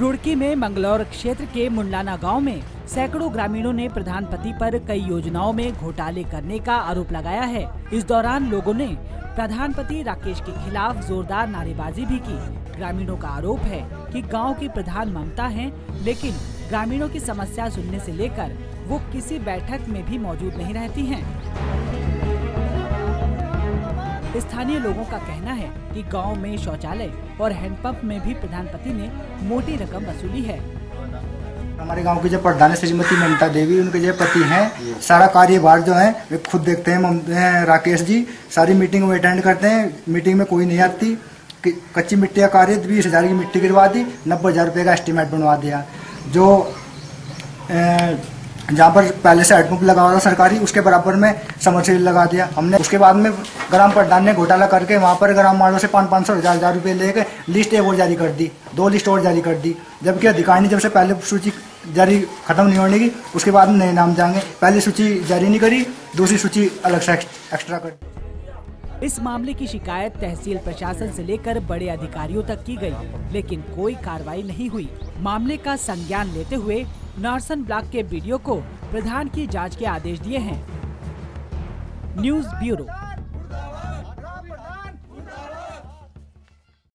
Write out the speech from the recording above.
रुड़की में मंगलौर क्षेत्र के मुंडलाना गाँव में सैकड़ों ग्रामीणों ने प्रधानपति पर कई योजनाओं में घोटाले करने का आरोप लगाया है इस दौरान लोगों ने प्रधानपति राकेश के खिलाफ जोरदार नारेबाजी भी की ग्रामीणों का आरोप है कि गाँव की प्रधान ममता हैं, लेकिन ग्रामीणों की समस्या सुनने से लेकर वो किसी बैठक में भी मौजूद नहीं रहती हैं। स्थानीय लोगों का कहना है कि गाँव में शौचालय और हैंडपंप में भी प्रधानपति ने मोटी रकम वसूली है। हमारे गाँव की जो प्रधान श्रीमती ममता देवी उनके जो पति हैं सारा कार्यभार जो है वे खुद देखते हैं राकेश जी। सारी मीटिंग में अटेंड करते हैं। मीटिंग में कोई नहीं आती। कच्ची मिट्टी का कार्य बीस हज़ार की मिट्टी गिरवा दी नब्बे हज़ार रुपये का एस्टीमेट बनवा दिया। जो अ, जहाँ पर पहले से हेडपम्प लगा हुआ था सरकारी उसके बराबर में समरसेल लगा दिया हमने। उसके बाद में ग्राम प्रधान ने घोटाला करके वहाँ पर ग्राम वालों से पाँच पाँच सौ हज़ार हज़ार रुपये लेके लिस्ट एक और जारी कर दी दो लिस्ट और जारी कर दी। जबकि अधिकारी ने जब से पहले सूची जारी खत्म नहीं होने की उसके बाद नए नाम जाएँगे पहली सूची जारी नहीं करी दूसरी सूची अलग से एक्स्ट्रा कर इस मामले की शिकायत तहसील प्रशासन से लेकर बड़े अधिकारियों तक की गई, लेकिन कोई कार्रवाई नहीं हुई। मामले का संज्ञान लेते हुए नॉर्सन ब्लॉक के वीडियो को प्रधान की जाँच के आदेश दिए हैं। News bureau.